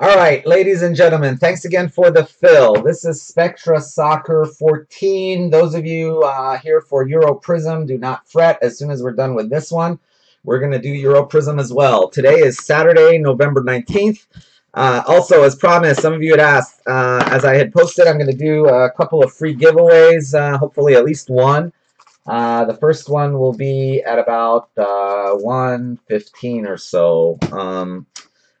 All right, ladies and gentlemen, thanks again for the fill. This is Spectra Soccer 14. Those of you uh, here for Euro Prism, do not fret. As soon as we're done with this one, we're going to do Euro Prism as well. Today is Saturday, November 19th. Uh, also, as promised, some of you had asked, uh, as I had posted, I'm going to do a couple of free giveaways, uh, hopefully at least one. Uh, the first one will be at about uh, 1.15 or so. Um,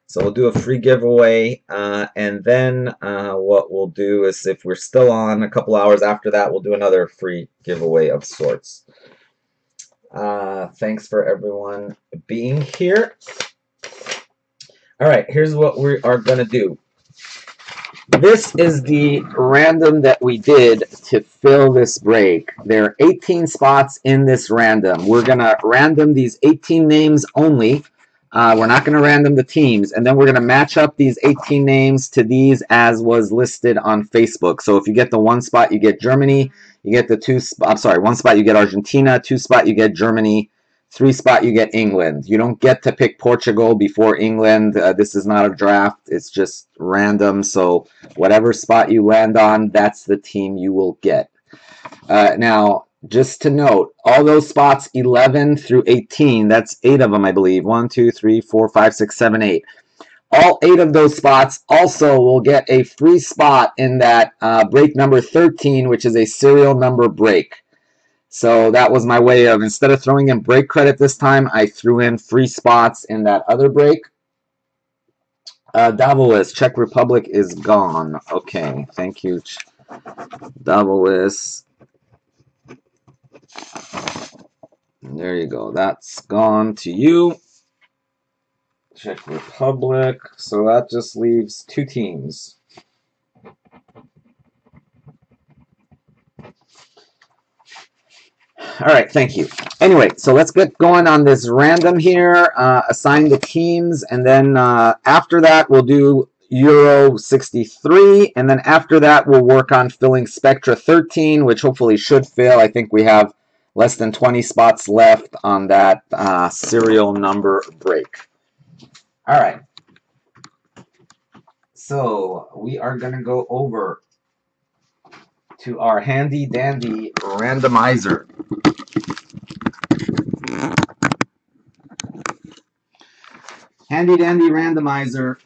so we'll do a free giveaway, uh, and then uh, what we'll do is if we're still on a couple hours after that, we'll do another free giveaway of sorts. Uh, thanks for everyone being here. All right, here's what we are going to do. This is the random that we did to fill this break. There are 18 spots in this random. We're going to random these 18 names only. Uh, we're not going to random the teams, and then we're going to match up these 18 names to these as was listed on Facebook. So if you get the one spot, you get Germany. You get the two. I'm sorry, one spot you get Argentina. Two spot you get Germany. Three spot you get England. You don't get to pick Portugal before England. Uh, this is not a draft. It's just random. So whatever spot you land on, that's the team you will get. Uh, now just to note, all those spots 11 through 18, that's eight of them, I believe. One, two, three, four, five, six, seven, eight. All eight of those spots also will get a free spot in that uh, break number 13, which is a serial number break. So that was my way of, instead of throwing in break credit this time, I threw in free spots in that other break. Uh, Davos, Czech Republic is gone. Okay, thank you. Davos there you go. That's gone to you. Czech Republic. So that just leaves two teams. All right, thank you. Anyway, so let's get going on this random here. Uh, assign the teams, and then uh, after that, we'll do Euro 63, and then after that, we'll work on filling Spectra 13, which hopefully should fill. I think we have less than 20 spots left on that uh, serial number break. All right. So we are going to go over to our handy dandy randomizer. Handy dandy randomizer.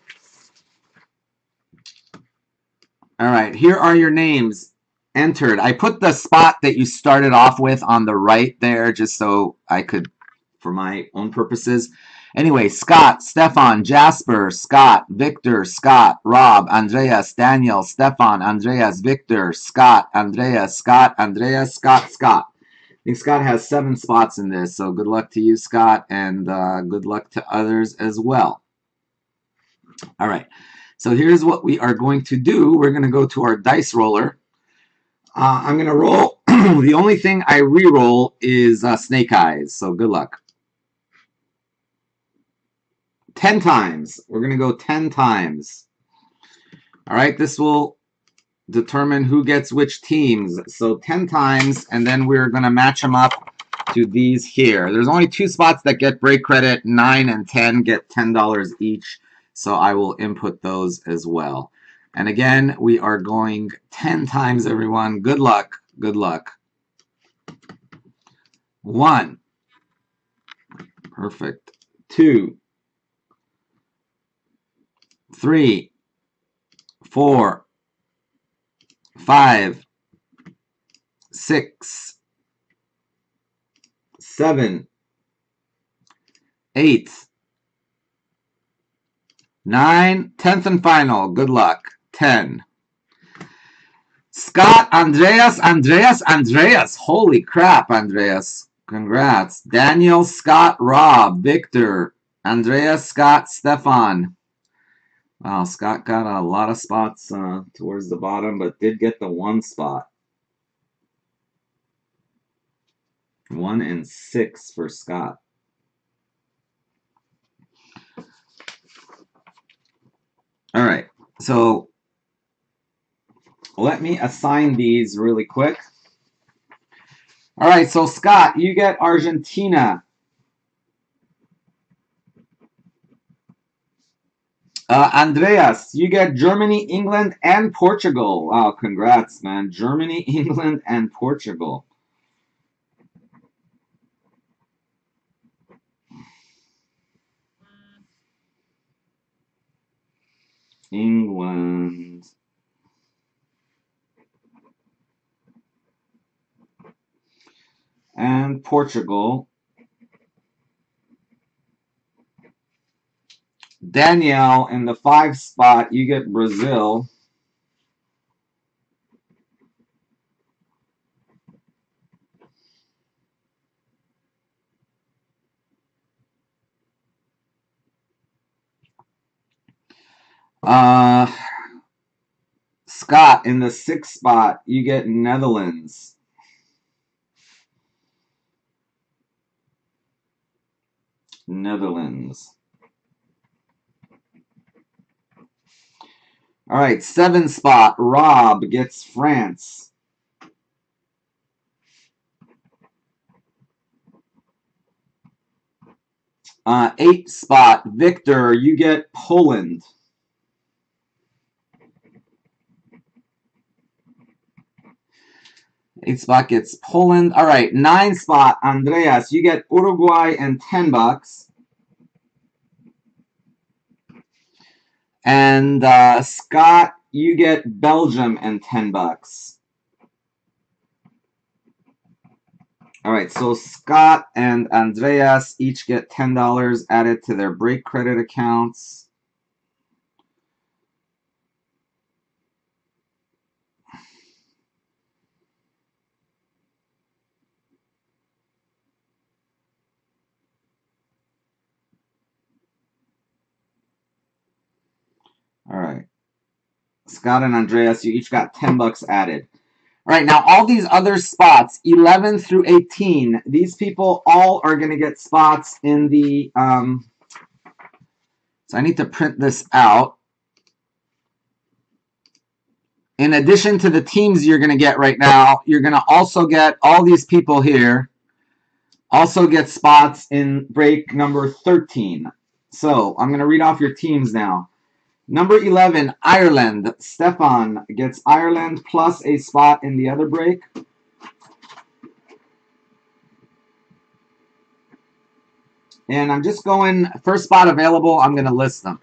All right, here are your names entered. I put the spot that you started off with on the right there just so I could, for my own purposes. Anyway, Scott, Stefan, Jasper, Scott, Victor, Scott, Rob, Andreas, Daniel, Stefan, Andreas, Victor, Scott, Andreas, Scott, Andreas, Scott, Scott. I think Scott has seven spots in this, so good luck to you, Scott, and uh, good luck to others as well. All right, so here's what we are going to do. We're going to go to our dice roller. Uh, I'm going to roll. the only thing I re-roll is uh, Snake Eyes, so good luck. 10 times. We're going to go 10 times. All right, this will determine who gets which teams. So 10 times, and then we're going to match them up to these here. There's only two spots that get break credit. 9 and 10 get $10 each, so I will input those as well. And again, we are going 10 times, everyone. Good luck. Good luck. One. Perfect. Two. Three. Four. Five. Six. Seven. Eight. Nine. Tenth and final. Good luck. 10. Scott, Andreas, Andreas, Andreas. Holy crap, Andreas. Congrats. Daniel, Scott, Rob, Victor, Andreas, Scott, Stefan. Wow, Scott got a lot of spots uh, towards the bottom, but did get the one spot. One and six for Scott. All right, so let me assign these really quick. All right, so Scott, you get Argentina. Uh, Andreas, you get Germany, England, and Portugal. Wow, congrats, man. Germany, England, and Portugal. England. And Portugal. Danielle in the five spot, you get Brazil. Uh, Scott in the sixth spot, you get Netherlands. Netherlands. All right, seven spot, Rob gets France. Uh, eight spot, Victor, you get Poland. Eight spot gets Poland. All right, nine spot, Andreas, you get Uruguay and 10 bucks. And uh, Scott, you get Belgium and 10 bucks. All right, so Scott and Andreas each get $10 added to their break credit accounts. All right. Scott and Andreas, you each got 10 bucks added. All right, now all these other spots, 11 through 18, these people all are going to get spots in the, um, so I need to print this out. In addition to the teams you're going to get right now, you're going to also get all these people here, also get spots in break number 13. So I'm going to read off your teams now. Number 11, Ireland. Stefan gets Ireland plus a spot in the other break. And I'm just going, first spot available, I'm going to list them.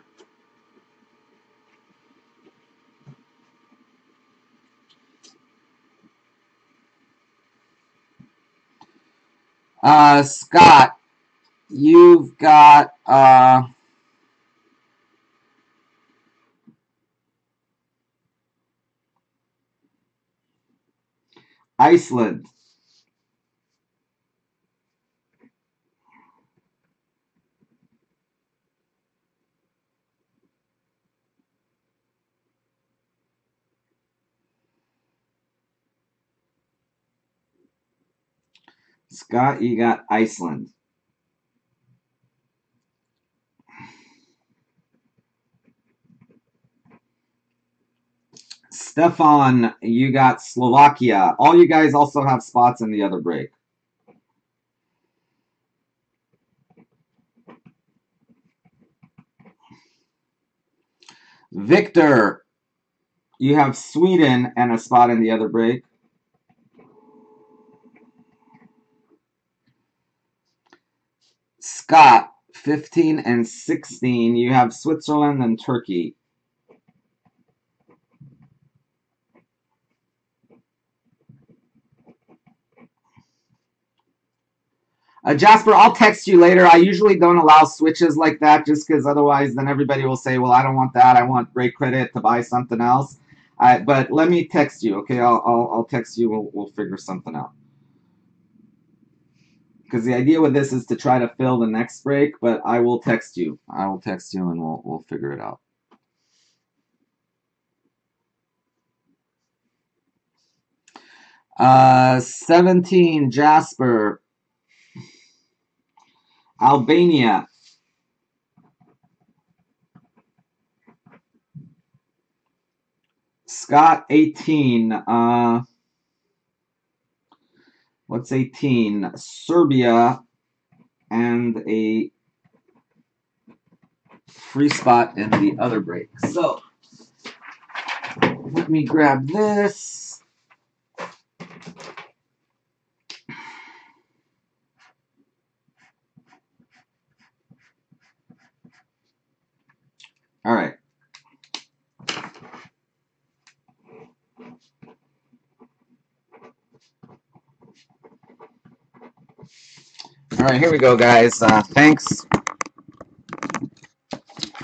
Uh, Scott, you've got... Uh, Iceland Scott, you got Iceland. Stefan, you got Slovakia. All you guys also have spots in the other break. Victor, you have Sweden and a spot in the other break. Scott, 15 and 16, you have Switzerland and Turkey. Uh, Jasper, I'll text you later. I usually don't allow switches like that just because otherwise then everybody will say, well, I don't want that. I want break credit to buy something else. But let me text you, okay? I'll, I'll, I'll text you. We'll, we'll figure something out. Because the idea with this is to try to fill the next break, but I will text you. I will text you and we'll, we'll figure it out. Uh, 17, Jasper. Albania Scott 18 uh what's 18 Serbia and a free spot in the other break. So let me grab this. All right. All right, here we go, guys. Uh, thanks.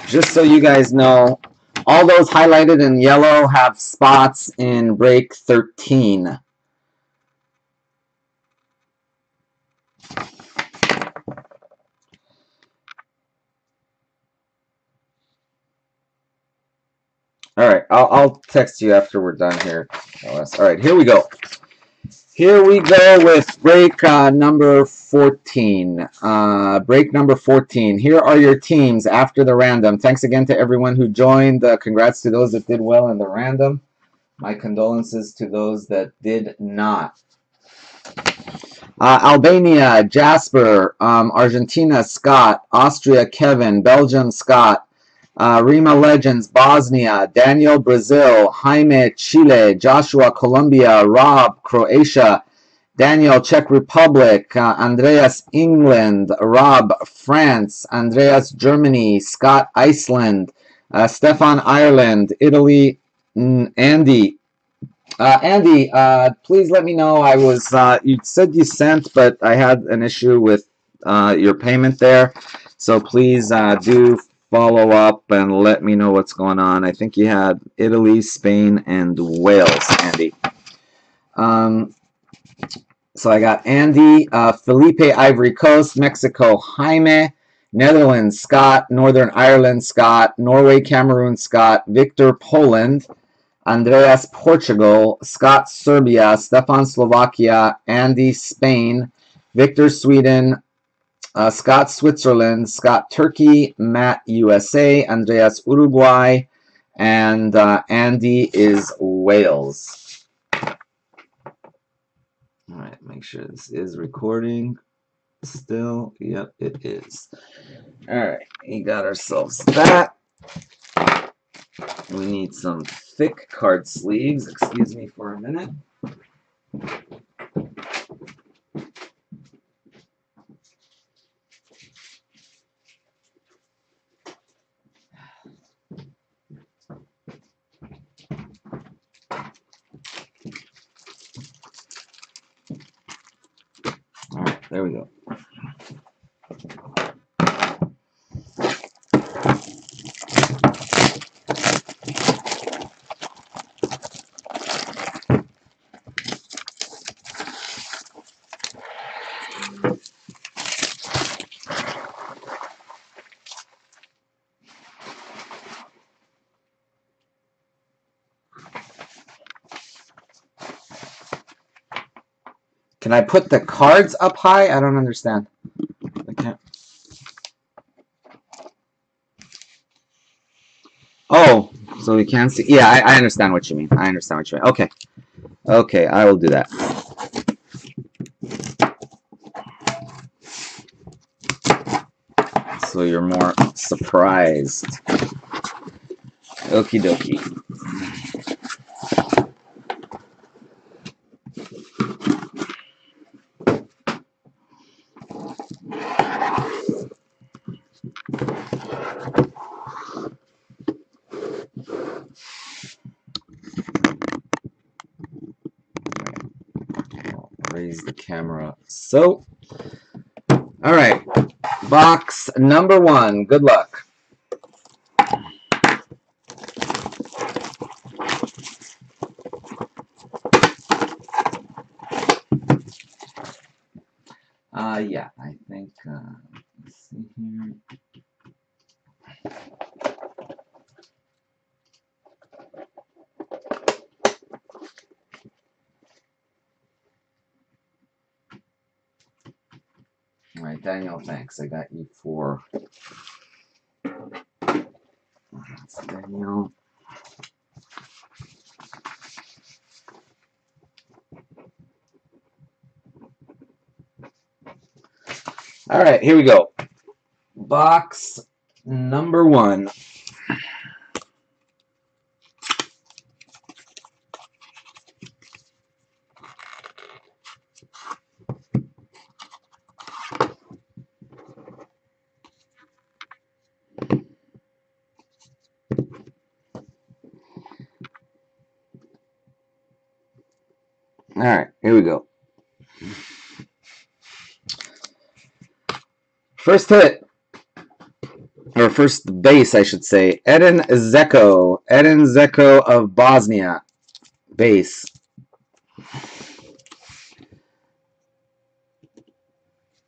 Just so you guys know, all those highlighted in yellow have spots in break 13. All right, I'll, I'll text you after we're done here. All right, here we go. Here we go with break uh, number 14. Uh, break number 14. Here are your teams after the random. Thanks again to everyone who joined. Uh, congrats to those that did well in the random. My condolences to those that did not. Uh, Albania, Jasper, um, Argentina, Scott, Austria, Kevin, Belgium, Scott, uh, Rima Legends, Bosnia, Daniel, Brazil, Jaime, Chile, Joshua, Colombia, Rob, Croatia, Daniel, Czech Republic, uh, Andreas, England, Rob, France, Andreas, Germany, Scott, Iceland, uh, Stefan, Ireland, Italy, mm, Andy. Uh, Andy, uh, please let me know. I was, uh, you said you sent, but I had an issue with your payment there. So please do follow up and let me know what's going on. I think you had Italy, Spain, and Wales, Andy. Um, so I got Andy, uh, Felipe, Ivory Coast, Mexico, Jaime, Netherlands, Scott, Northern Ireland, Scott, Norway, Cameroon, Scott, Victor, Poland, Andreas, Portugal, Scott, Serbia, Stefan, Slovakia, Andy, Spain, Victor, Sweden, uh, Scott, Switzerland, Scott, Turkey, Matt, USA, Andreas, Uruguay, and uh, Andy is Wales. All right, make sure this is recording still. Yep, it is. All right, we got ourselves that. We need some thick card sleeves. Excuse me for a minute. There we go. Can I put the cards up high? I don't understand. I can't. Oh, so we can't see. Yeah, I, I understand what you mean. I understand what you mean. Okay. Okay, I will do that. So you're more surprised. Okie dokie. So, all right, box number one. Good luck. Uh, yeah, I think, uh, let's see here. Daniel, thanks. I got you for that's Daniel. All right, here we go. Box number one. All right, here we go. First hit, or first base, I should say, Edin Dzeko. Edin Dzeko of Bosnia. Base.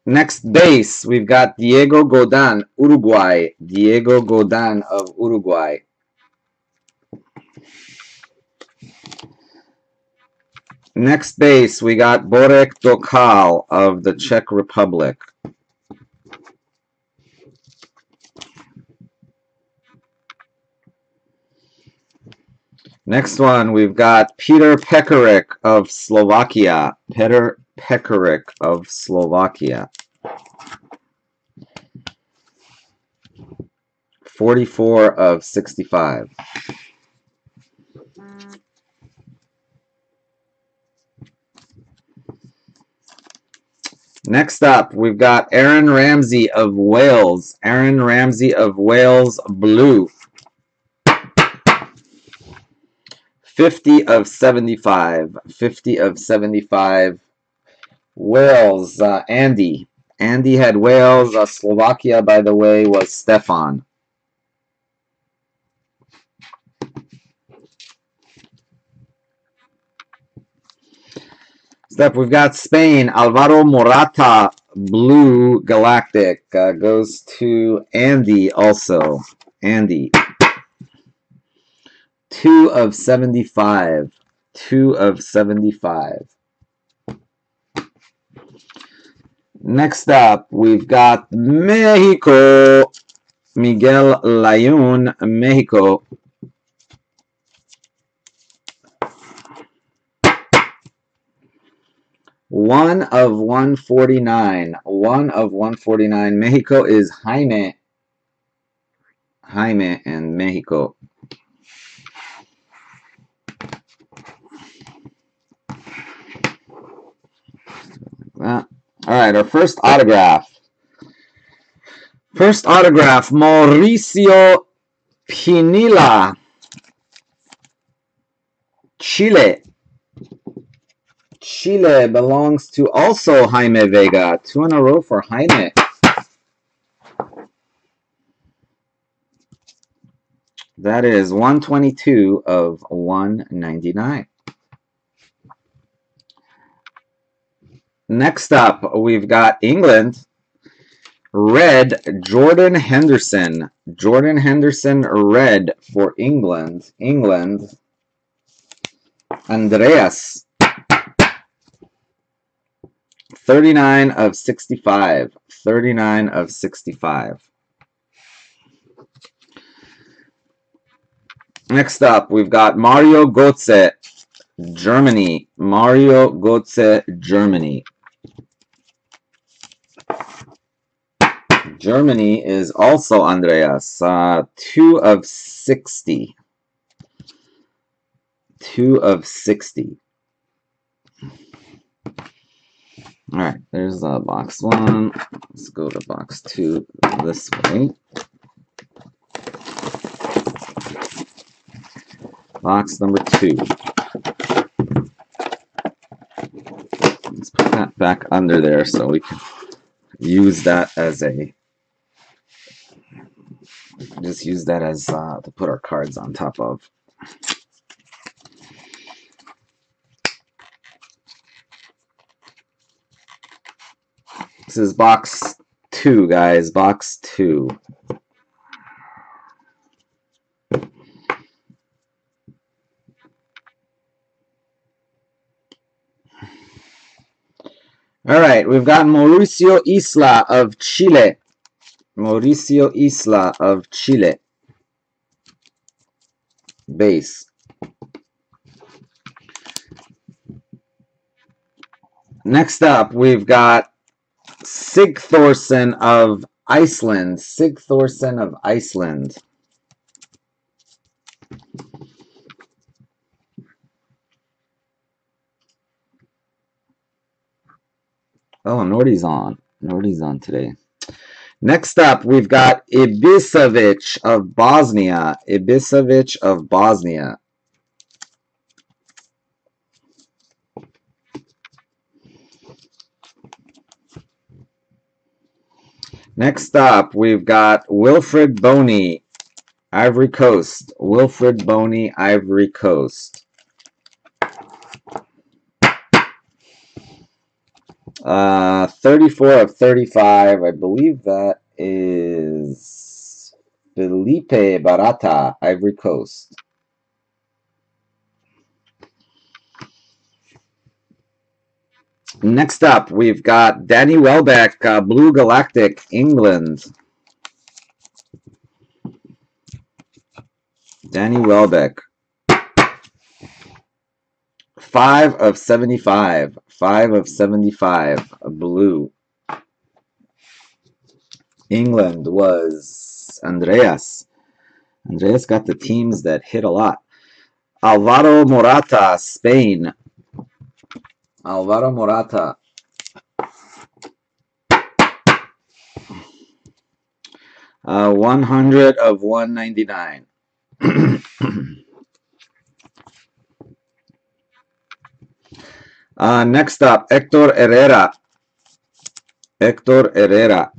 Next base, we've got Diego Godin, Uruguay. Diego Godin of Uruguay. Next base, we got Borek Dockal of the Czech Republic. Next one, we've got Peter Pekarik of Slovakia. Peter Pekarik of Slovakia. 44 of 65. Next up, we've got Aaron Ramsey of Wales. Aaron Ramsey of Wales, blue. 50 of 75. 50 of 75. Wales, uh, Andy. Andy had Wales. Uh, Slovakia, by the way, was Stefan. Step, we've got Spain. Alvaro Morata, Blue Galactic, uh, goes to Andy also. Andy. 2 of 75. 2 of 75. Next up, we've got Mexico. Miguel Layun, Mexico. One of 149. One of 149. Mexico is Jaime. Jaime and Mexico. All right, our first autograph. First autograph, Mauricio Pinilla, Chile. Chile belongs to also Jaime Vega. Two in a row for Jaime. That is 122 of 199. Next up, we've got England. Red, Jordan Henderson. Jordan Henderson, red for England. England. Andreas. 39 of 65. 39 of 65. Next up, we've got Mario Götze, Germany. Mario Götze, Germany. Germany is also Andreas. Uh, 2 of 60. 2 of 60. Alright, there's uh, box 1. Let's go to box 2 this way. Box number 2. Let's put that back under there so we can use that as a just use that as uh, to put our cards on top of. This is box two, guys. Box two. All right, we've got Mauricio Isla of Chile. Mauricio Isla of Chile. Base. Next up, we've got Sigthorsson of Iceland. Sigthorsson of Iceland. Oh, Nordy's on. Nordy's on today. Next up, we've got Ibisevic of Bosnia. Ibisevic of Bosnia. Next up, we've got Wilfred Bony, Ivory Coast. Wilfred Bony, Ivory Coast. Uh, 34 of 35. I believe that is Felipe Barata, Ivory Coast. Next up, we've got Danny Welbeck, uh, Blue Galactic, England. Danny Welbeck. 5 of 75. 5 of 75. Blue. England was Andreas. Andreas got the teams that hit a lot. Alvaro Morata, Spain. Alvaro Morata. Uh, 100 of 199. uh, next up, Hector Herrera. Hector Herrera.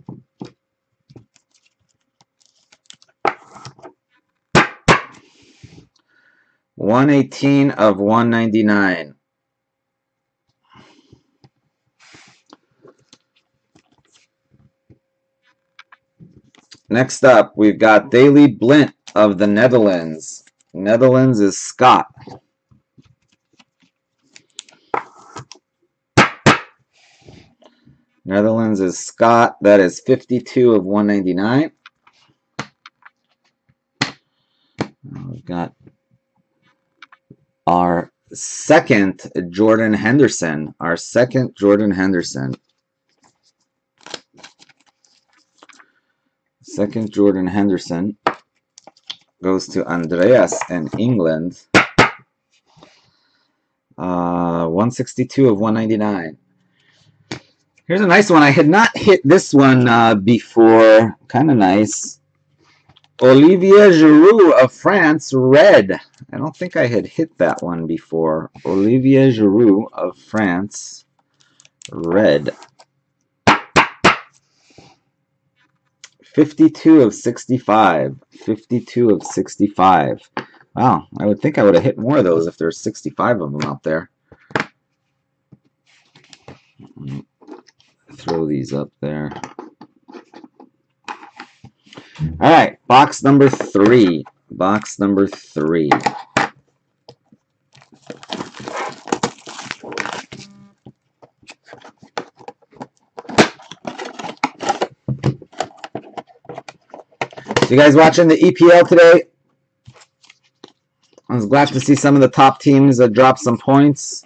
One eighteen of one ninety nine. Next up, we've got Daley Blind of the Netherlands. Netherlands is Scott. Netherlands is Scott. That is 52 of 199. We've got our second Jordan Henderson. Our second Jordan Henderson. Second Jordan Henderson goes to Andreas in England. Uh, 162 of 199. Here's a nice one. I had not hit this one uh, before. Kind of nice. Olivier Giroud of France, red. I don't think I had hit that one before. Olivier Giroud of France, red. 52 of 65. 52 of 65. Wow, I would think I would have hit more of those if there's 65 of them out there. Throw these up there. All right, box number three. Box number three. you guys watching the EPL today? I was glad to see some of the top teams that dropped some points.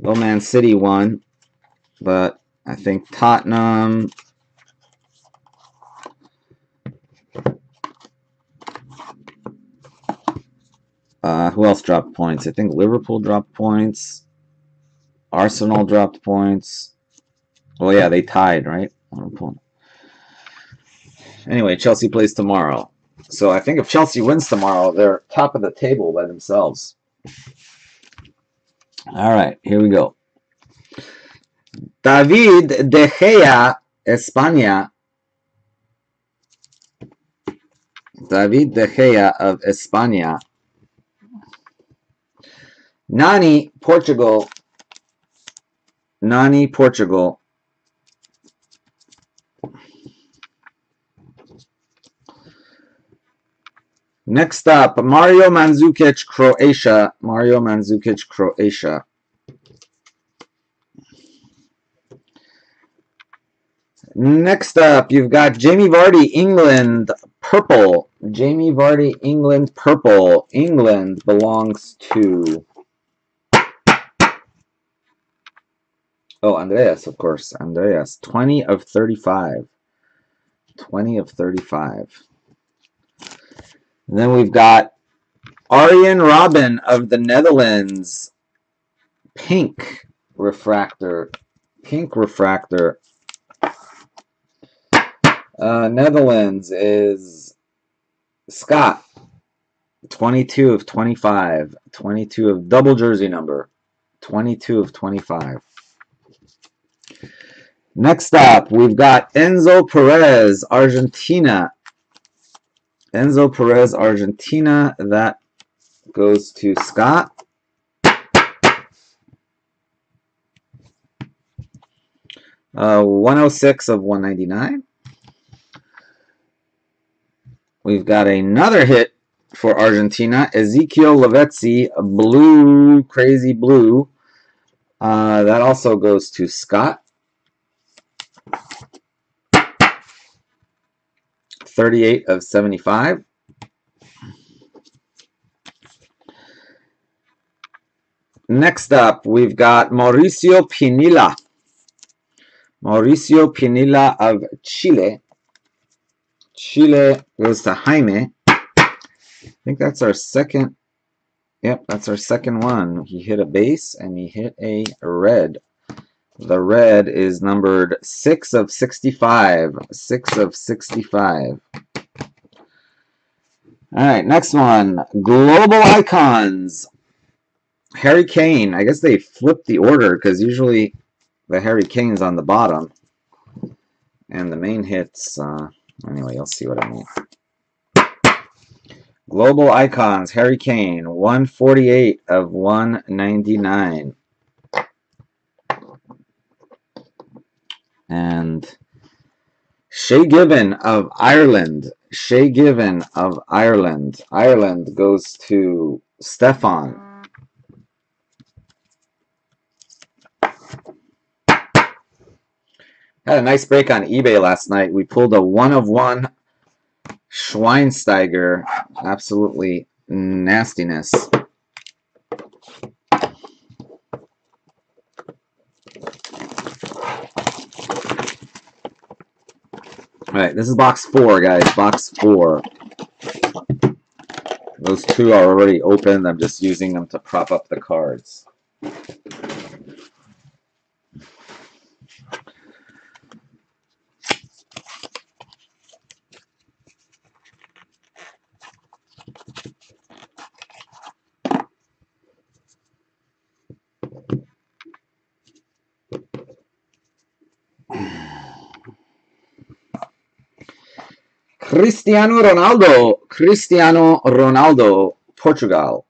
Low Man City won, but I think Tottenham. Uh, who else dropped points? I think Liverpool dropped points. Arsenal dropped points. Oh yeah, they tied, right? Anyway, Chelsea plays tomorrow. So I think if Chelsea wins tomorrow, they're top of the table by themselves. All right, here we go. David De Gea, España. David De Gea of España. Nani, Portugal. Nani, Portugal. Next up, Mario Mandzukic, Croatia. Mario Mandzukic, Croatia. Next up, you've got Jamie Vardy, England, purple. Jamie Vardy, England, purple. England belongs to... Oh, Andreas, of course. Andreas, 20 of 35. 20 of 35. And then we've got Arjen Robben of the Netherlands. Pink refractor. Pink refractor. Uh, Netherlands is Scott. 22 of 25. 22 of double jersey number. 22 of 25. Next up, we've got Enzo Perez, Argentina. Enzo Perez, Argentina. That goes to Scott. Uh, 106 of 199. We've got another hit for Argentina. Ezequiel Lavezzi, blue, crazy blue. Uh, that also goes to Scott. 38 of 75. Next up, we've got Mauricio Pinilla. Mauricio Pinilla of Chile. Chile goes to Jaime. I think that's our second. Yep, that's our second one. He hit a base and he hit a red. The red is numbered 6 of 65. 6 of 65. Alright, next one. Global Icons. Harry Kane. I guess they flipped the order because usually the Harry Kane's on the bottom. And the main hits, uh, anyway, you'll see what I mean. Global Icons, Harry Kane, 148 of 199. And Shay Given of Ireland. Shay Given of Ireland. Ireland goes to Stefan. Had a nice break on eBay last night. We pulled a one of one Schweinsteiger. Absolutely nastiness. Alright, this is box four, guys. Box four. Those two are already open. I'm just using them to prop up the cards. Cristiano Ronaldo. Cristiano Ronaldo, Portugal.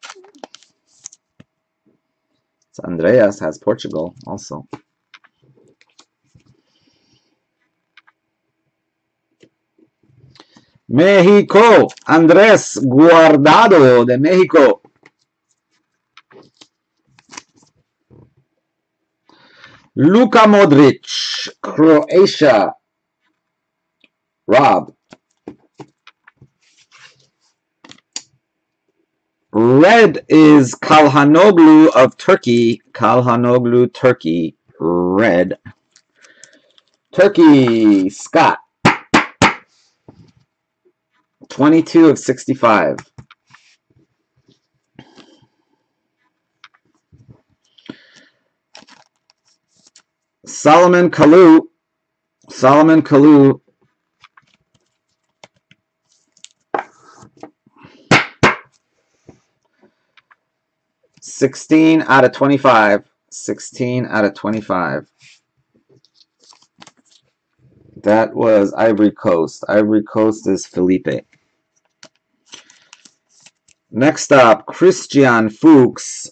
So Andreas has Portugal also. México. Andrés Guardado de México. Luka Modric, Croatia. Rob. Red is Calhanoglu of Turkey. Calhanoglu, Turkey. Red. Turkey, Scott. 22 of 65. Salomon Kalou. Salomon Kalou 16 out of 25. 16 out of 25. That was Ivory Coast. Ivory Coast is Felipe. Next up, Christian Fuchs,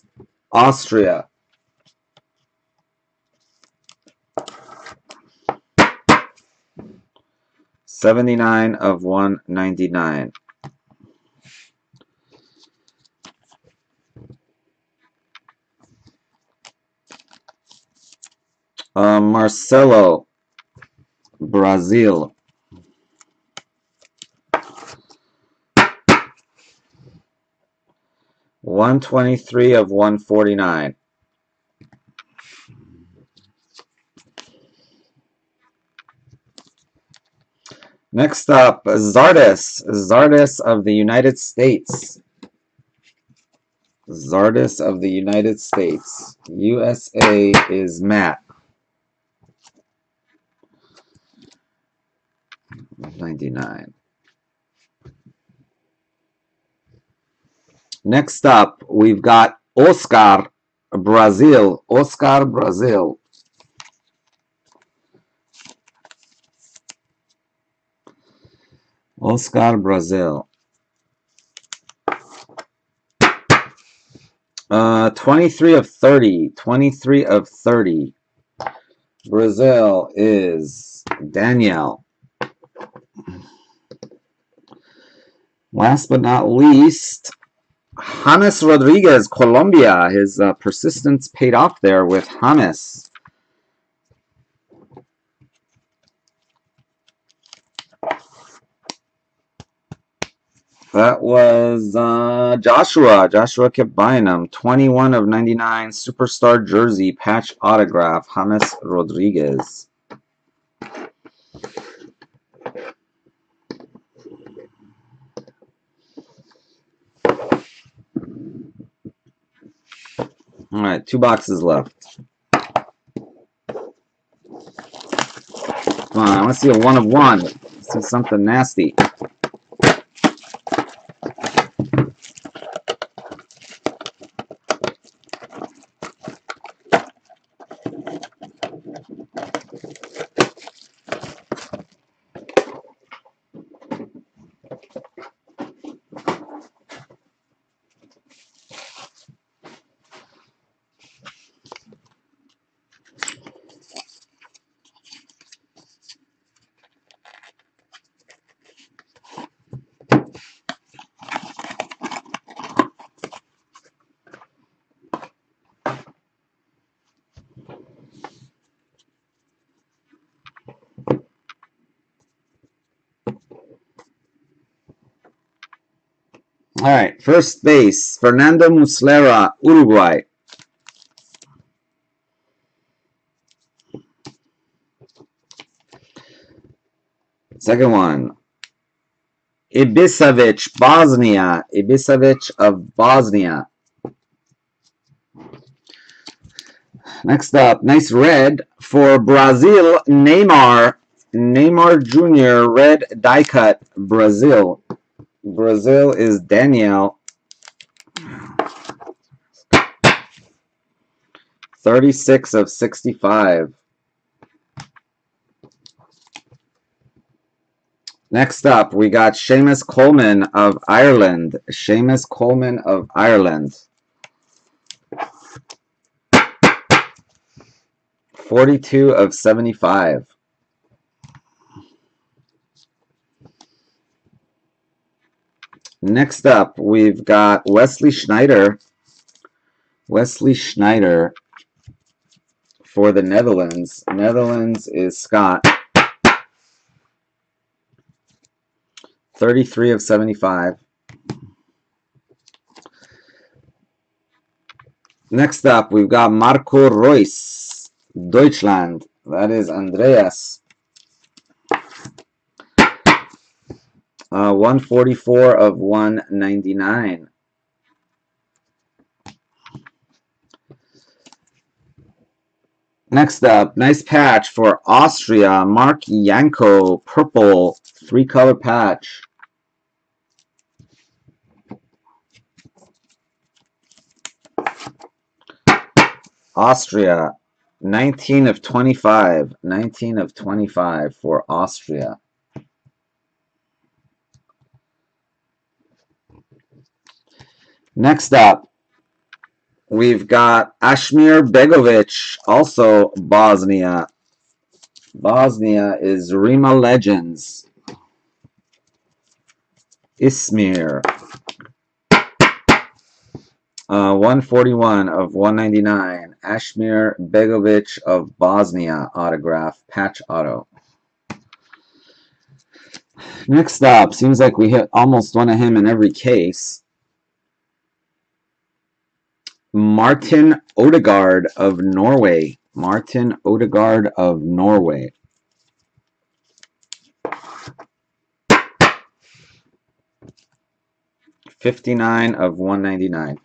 Austria. Seventy-nine of one ninety-nine. Uh, Marcelo, Brazil. One twenty three of one forty nine. Next up, Zardes. Zardes of the United States. Zardes of the United States. USA is Matt. 99. Next up, we've got Oscar Brazil. Oscar Brazil. Oscar Brazil. Uh, 23 of 30. 23 of 30. Brazil is Danielle. Last but not least, James Rodriguez, Colombia. His uh, persistence paid off there with James. That was uh, Joshua. Joshua kept buying them. 21 of 99 superstar jersey patch autograph. James Rodriguez. All right, two boxes left. Come on, I want to see a one of one. See something nasty. All right, first base, Fernando Muslera, Uruguay. Second one, Ibisevic, Bosnia. Ibisevic of Bosnia. Next up, nice red for Brazil, Neymar. Neymar Jr. red die cut, Brazil. Brazil is Danielle. 36 of 65. Next up, we got Seamus Coleman of Ireland. Seamus Coleman of Ireland. 42 of 75. Next up, we've got Wesley Sneijder. Wesley Sneijder for the Netherlands. Netherlands is Scott. 33 of 75. Next up, we've got Marco Reus, Deutschland. That is Andreas. Uh, 144 of 199. Next up, nice patch for Austria. Marc Janko, purple, three-color patch. Austria, 19 of 25. 19 of 25 for Austria. Next up, we've got Ashmir Begovic, also Bosnia. Bosnia is Rima Legends. Ismir. Uh, 141 of 199. Ashmir Begovic of Bosnia autograph. Patch auto. Next up, seems like we hit almost one of him in every case. Martin Odegaard of Norway. Martin Odegaard of Norway. Fifty-nine of one ninety-nine.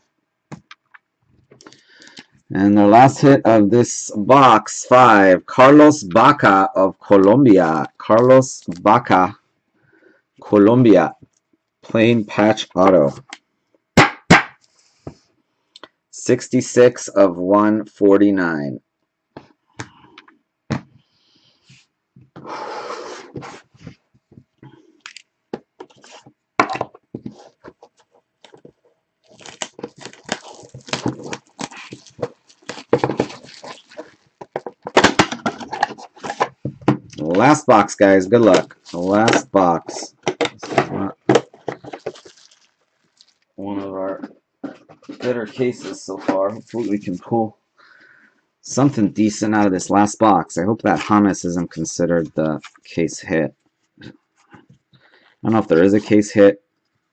And the last hit of this box five, Carlos Bacca of Colombia. Carlos Bacca, Colombia. Plain patch auto. 66 of 149. Last box, guys. Good luck. Last box. one of our better cases so far. Hopefully we can pull something decent out of this last box. I hope that hummus isn't considered the case hit. I don't know if there is a case hit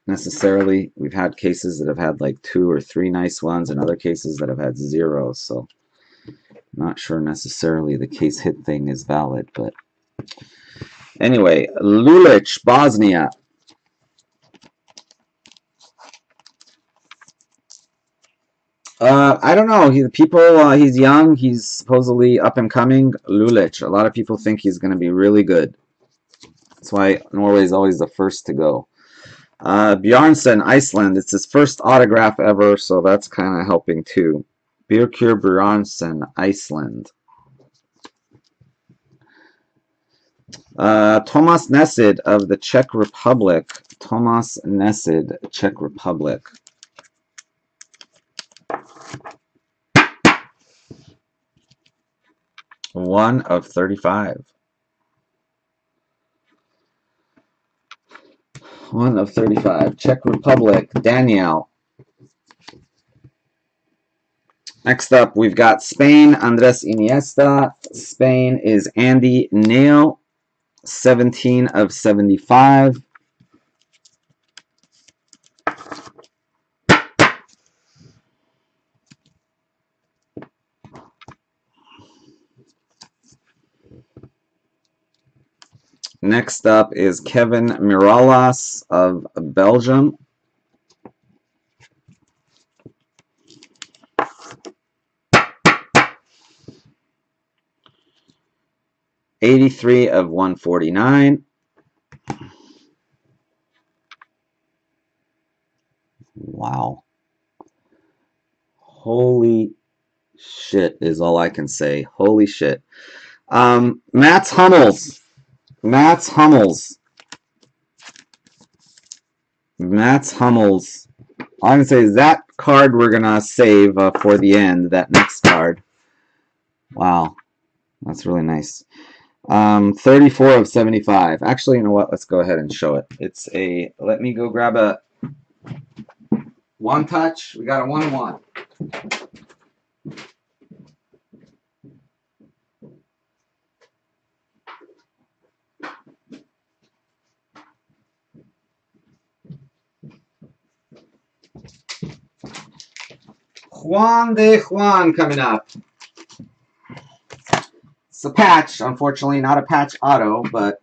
necessarily. We've had cases that have had like two or three nice ones and other cases that have had zero. So I'm not sure necessarily the case hit thing is valid, but Anyway, Lulic, Bosnia. Uh, I don't know. He, people, uh, he's young. He's supposedly up and coming. Lulic. A lot of people think he's going to be really good. That's why Norway is always the first to go. Uh, Bjornsen, Iceland. It's his first autograph ever, so that's kind of helping too. Birkir Bjornsen, Iceland. Uh, Tomas Necid of the Czech Republic. Tomas Necid, Czech Republic. One of 35. One of 35. Czech Republic, Daniel. Next up, we've got Spain, Andres Iniesta. Spain is Andy Neil. 17 of 75. Next up is Kevin Mirallas of Belgium. 83 of 149. Wow. Holy shit is all I can say. Holy shit. Um, Mats Hummels. Mats Hummels. Mats Hummels. All I can say is that card we're going to save uh, for the end, that next card. Wow. That's really nice. Um, 34 of 75. Actually, you know what? Let's go ahead and show it. It's a, let me go grab a one touch. We got a one on one. Juan de Juan coming up. It's a patch, unfortunately, not a patch auto, but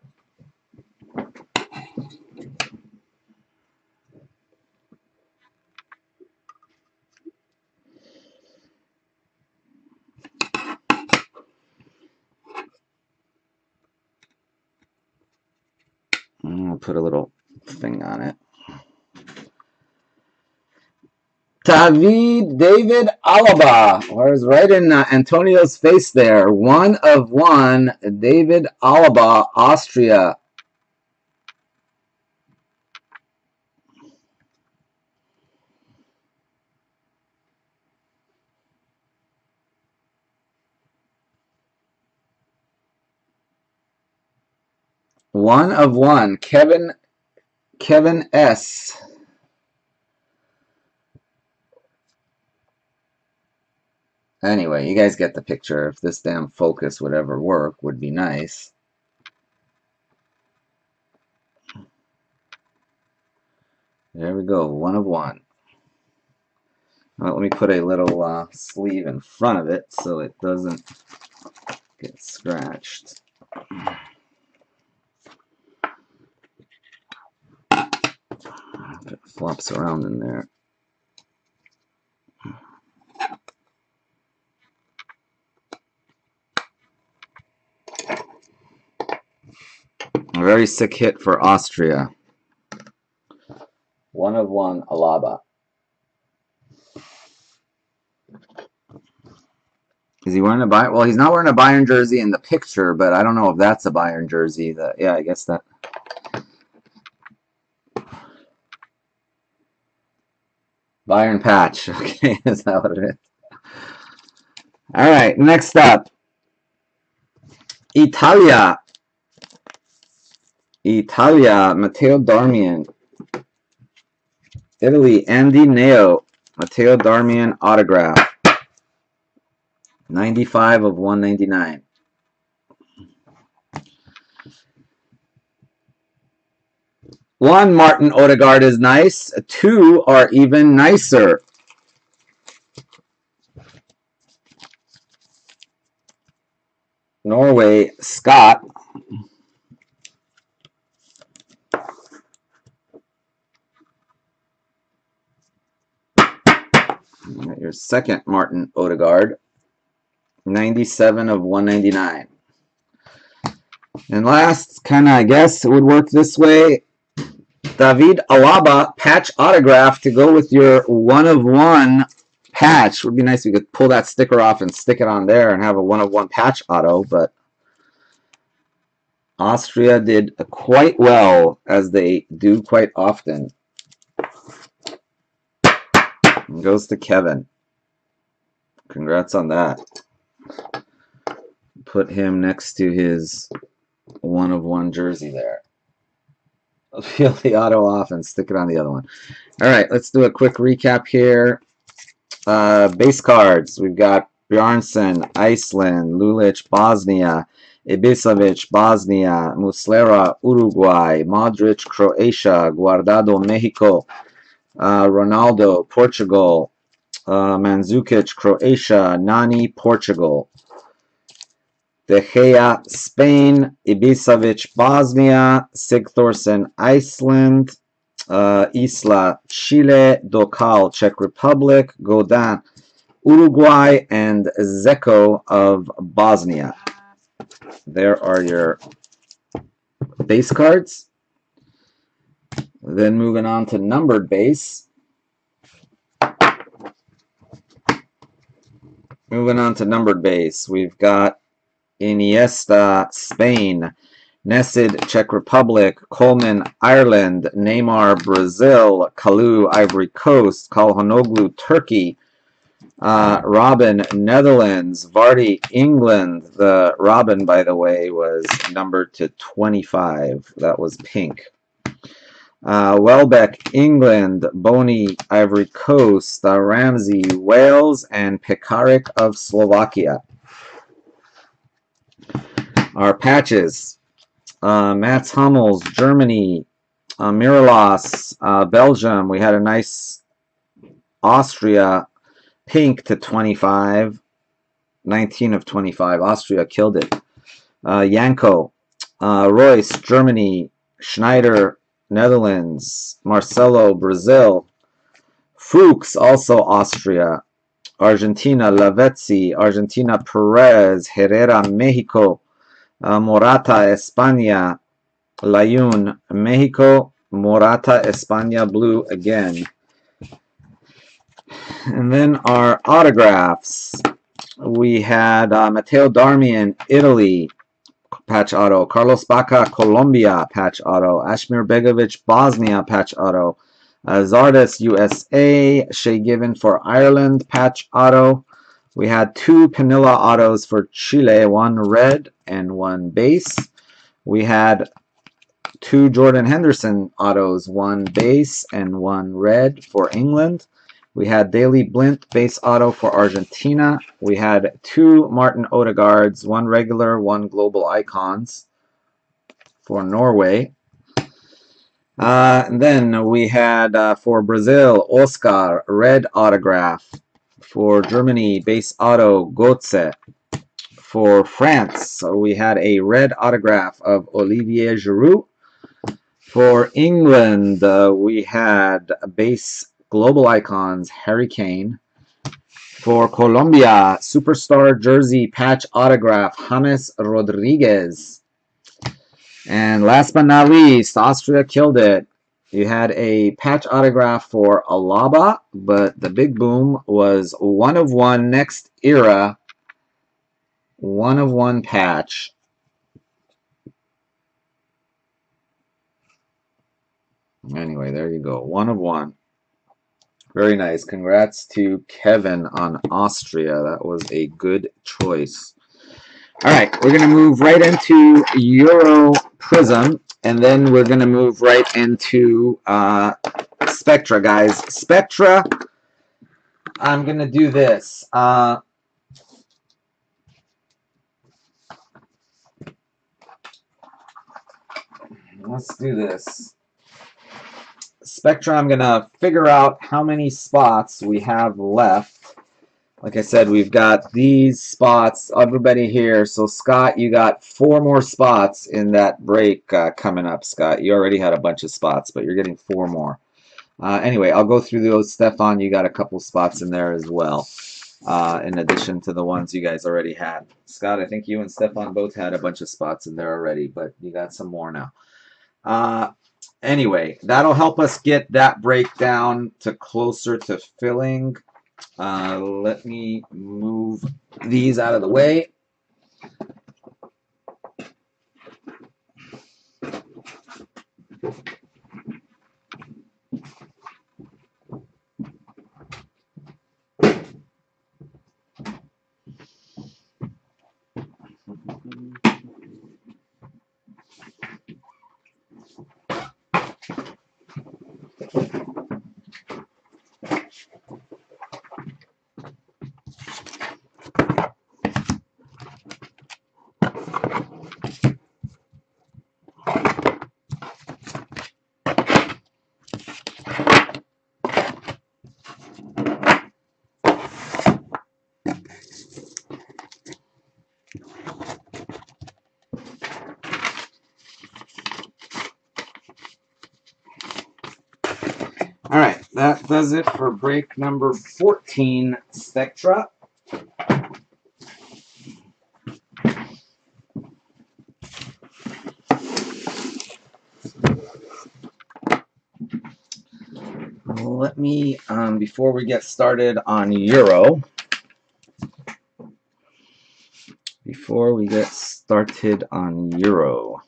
put a little thing on it. David David Alaba. Where's right in uh, Antonio's face there. One of one. David Alaba, Austria. One of one. Kevin Kevin S. Anyway, you guys get the picture. If this damn focus would ever work, would be nice. There we go, one of one. Well, let me put a little uh, sleeve in front of it so it doesn't get scratched. Put flops around in there. A very sick hit for Austria. One of one, Alaba. Is he wearing a Bayern? Well, he's not wearing a Bayern jersey in the picture, but I don't know if that's a Bayern jersey. That yeah, I guess that. Bayern patch. Okay, is that what it is? All right, next up. Italia. Italia, Matteo Darmian. Italy, Andy Neo, Matteo Darmian autograph. 95 of 199. One Martin Odegaard is nice. Two are even nicer. Norway, Scott. Your second Martin Odegaard. 97 of 199. And last, kind of, I guess, it would work this way. David Alaba patch autograph to go with your one of one patch. Would be nice if you could pull that sticker off and stick it on there and have a one of one patch auto, but Austria did quite well, as they do quite often. And goes to Kevin. Congrats on that. Put him next to his one of one jersey there. Peel the auto off and stick it on the other one. All right, let's do a quick recap here. Uh, base cards. We've got Bjarnson, Iceland, Lulic, Bosnia, Ibisevic, Bosnia, Muslera, Uruguay, Modric, Croatia, Guardado, Mexico, Ronaldo, Portugal, uh, Mandzukic, Croatia, Nani, Portugal. De Gea, Spain, Ibisevic, Bosnia, Sigthorsson, Iceland, uh, Isla, Chile, Dockal, Czech Republic, Godin, Uruguay, and Dzeko of Bosnia. There are your base cards. Then moving on to numbered base. Moving on to numbered base, we've got Iniesta, Spain, Necid, Czech Republic, Coleman, Ireland, Neymar, Brazil, Kalou, Ivory Coast, Calhanoglu, Turkey, uh, Robben, Netherlands, Vardy, England. The Robben, by the way, was numbered to 25. That was pink. Uh, Welbeck, England, Bony, Ivory Coast, uh, Ramsey, Wales, and Pekarik of Slovakia. Our patches, uh, Mats Hummels, Germany, uh, uh, Belgium. We had a nice Austria pink to 25, 19 of 25. Austria killed it. Uh, Janko, uh, Reus, Germany, Sneijder, Netherlands, Marcelo, Brazil, Fuchs, also Austria, Argentina, Lavezzi, Argentina, Perez, Herrera, Mexico, uh, Morata, España, Layun, Mexico, Morata, España, blue again. And then our autographs. We had uh, Matteo Darmian, Italy, patch auto. Carlos Bacca, Colombia, patch auto. Ashmir Begovic, Bosnia, patch auto. Uh, Zardes, USA. Shay Given for Ireland, patch auto. We had two Pinilla autos for Chile, one red and one base. We had two Jordan Henderson autos, one base and one red for England. We had Daley Blind base auto for Argentina. We had two Martin Odegaards, one regular, one global icons for Norway. Uh, and then we had uh, for Brazil, Oscar, red autograph. For Germany, base auto, Götze. For France, we had a red autograph of Olivier Giroud. For England, uh, we had base global icons Harry Kane. For Colombia, superstar jersey patch autograph James Rodriguez. And last but not least, Austria killed it. You had a patch autograph for Alaba, but the big boom was one of one next era, one of one patch. Anyway, there you go. One of one. Very nice. Congrats to Kevin on Austria. That was a good choice. All right, we're going to move right into Euro Prizm, and then we're going to move right into uh, Spectra, guys. Spectra, I'm going to do this. Uh, let's do this. Spectra, I'm going to figure out how many spots we have left. Like I said, we've got these spots, everybody here. So, Scott, you got four more spots in that break uh, coming up, Scott. You already had a bunch of spots, but you're getting four more. Uh, anyway, I'll go through those. Stefan, you got a couple spots in there as well, uh, in addition to the ones you guys already had. Scott, I think you and Stefan both had a bunch of spots in there already, but you got some more now. Uh, anyway, that'll help us get that breakdown to closer to filling. Uh, let me move these out of the way. All right, that does it for break number 14, Spectra. Let me, um, before we get started on Euro, before we get started on Euro,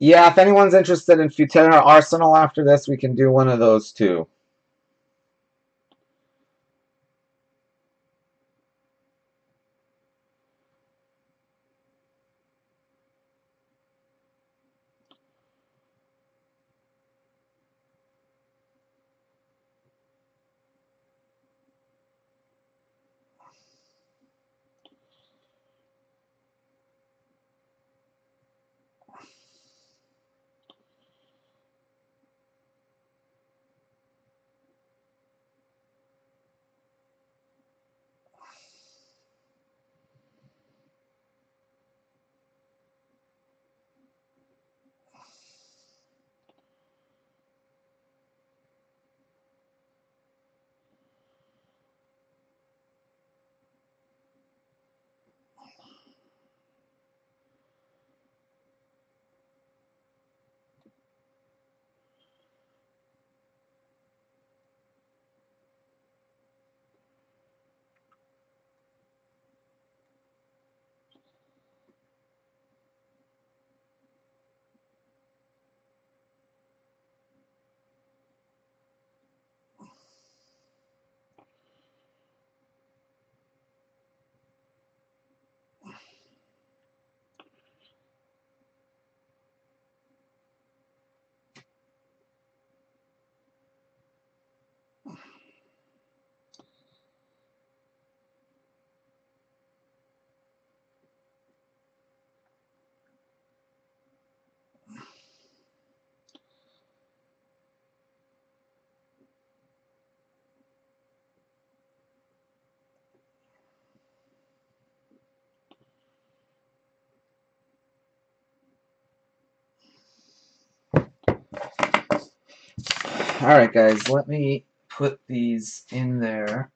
Yeah, if anyone's interested in Futera Arsenal after this, we can do one of those too. All right, guys, let me put these in there.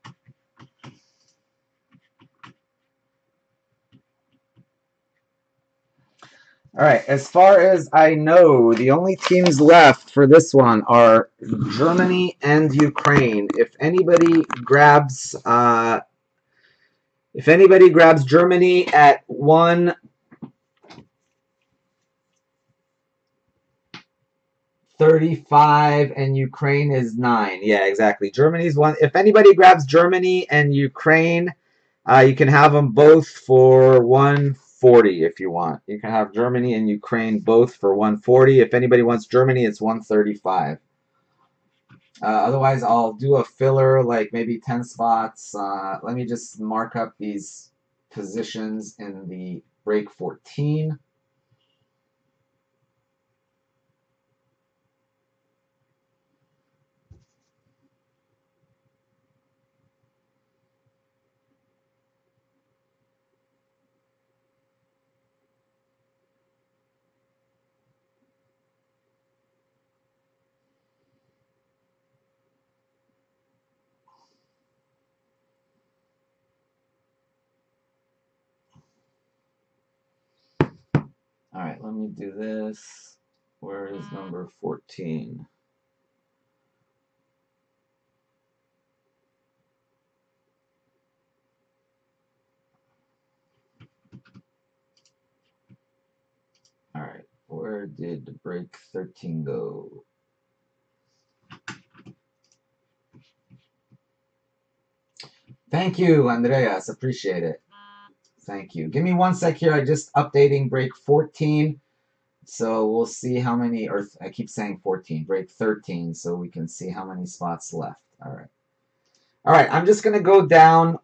All right, as far as I know, the only teams left for this one are Germany and Ukraine. If anybody grabs, uh, if anybody grabs Germany at one thirty-five and Ukraine is nine, yeah, exactly. Germany's one. If anybody grabs Germany and Ukraine, uh, you can have them both for 140 if you want. You can have Germany and Ukraine both for 140. If anybody wants Germany, it's 135. Uh, otherwise, I'll do a filler, like maybe 10 spots. Uh, let me just mark up these positions in the break 14. Let me do this. Where is mm. number 14? All right, where did break 13 go? Thank you, Andreas. Appreciate it. Uh. Thank you. Give me one sec here. I'm just updating break 14. So we'll see how many, or I keep saying 14, break 13, so we can see how many spots left. All right. All right, I'm just going to go down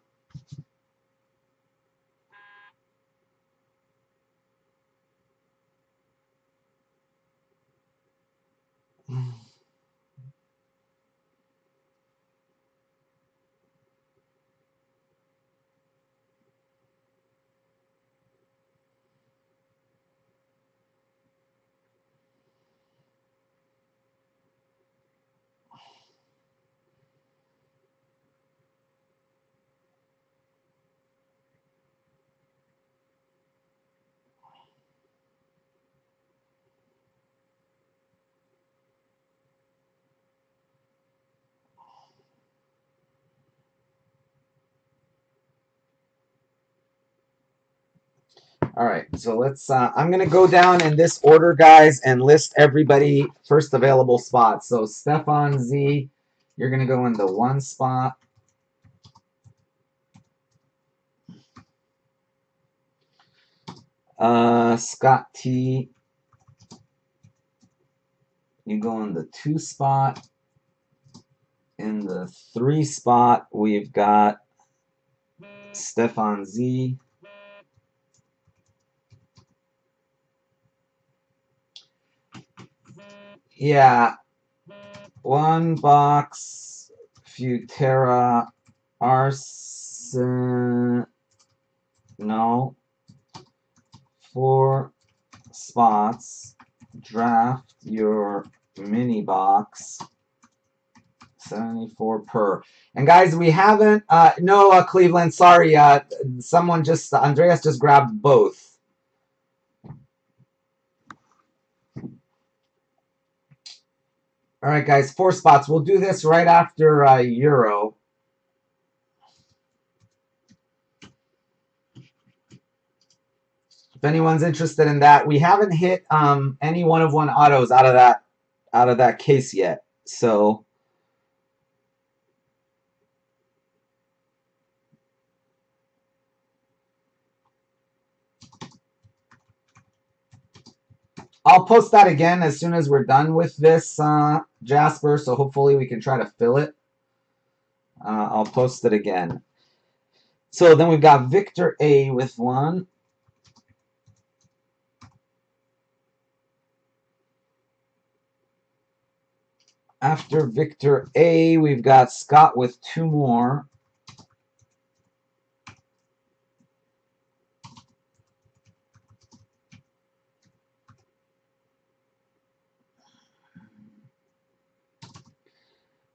All right, so let's, uh, I'm to go down in this order, guys, and list everybody first available spot. So Stefan Z, you're to go in the one spot. Uh, Scott T, you go in the two spot. In the three spot, we've got Stefan Z. Yeah, one box, Futera, no four spots, draft your mini box, 74 per. And guys, we haven't, uh, no, uh, Cleveland, sorry, uh, someone just, Andreas just grabbed both. All right, guys, four spots. We'll do this right after uh, Euro. If anyone's interested in that, we haven't hit um, any one of one autos out of that out of that case yet. So I'll post that again as soon as we're done with this, uh, Jasper, so hopefully we can try to fill it. Uh, I'll post it again. So then we've got Victor A with one. After Victor A, we've got Scott with two more.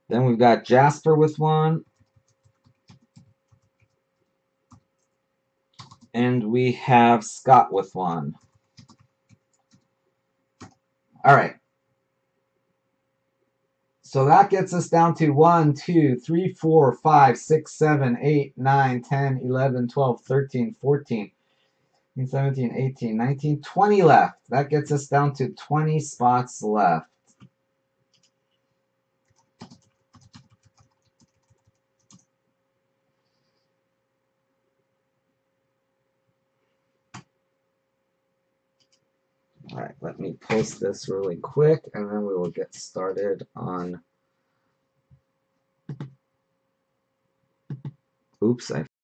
Then we've got Jasper with one. And we have Scott with one. All right. So that gets us down to 1, 2, 3, 4, 5, 6, 7, 8, 9, 10, 11, 12, 13, 14, 17, 18, 19, 20 left. That gets us down to 20 spots left. Let me post this really quick and then we will get started on. Oops, I